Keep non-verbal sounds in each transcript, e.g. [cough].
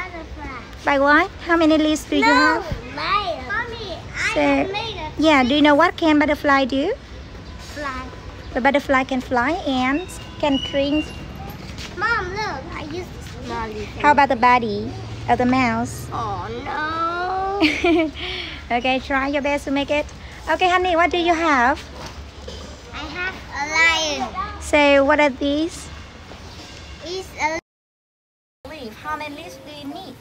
butterfly. By what? How many leaves do you have? made Mommy, I So- have made a Yeah, do you know what can butterfly do? fly. The butterfly can fly and can drink. Mom, look, I used the small leaf. How about the body of the mouse? Oh no. [laughs] okay, try your best to make it. Okay, honey, what do you have? I have a lion. So, what are these? It's a Leaf. How many leaves do you need?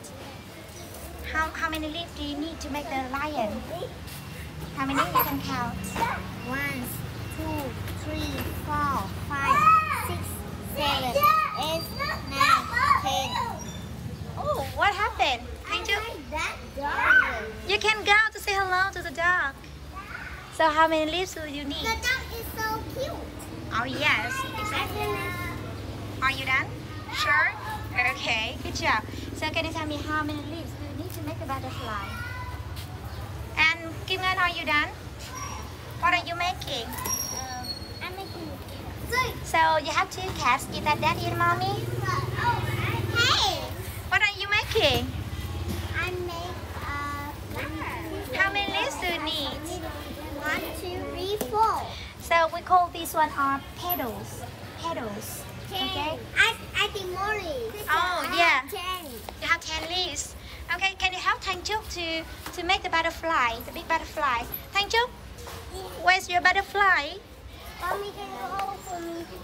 How, how many leaves do you need to make the lion? How many you can count? one, two, three, four, five, six, seven, eight, nine, ten. Oh, what happened? Did you, you can go to say hello to the dog. So, how many leaves do you need? The dog is so cute. Oh, yes, exactly. Are you done? Sure. Okay, good job. So can you tell me how many leaves do you need to make a butterfly? And Kim Ngân, are you done? What are you making? Um, I'm making. So you have two cats. Is that daddy and mommy? Hey, What are you making? I make a flower. How many leaves do you need? One, two, three, four. So we call this one our petals. Petals. Okay. I I think more leaves. Oh, I yeah. have Ten. You have ten leaves. Okay, can you help Thanh to to make the butterfly, the big butterfly? Thanh where's your butterfly? Mommy, can you hold for me?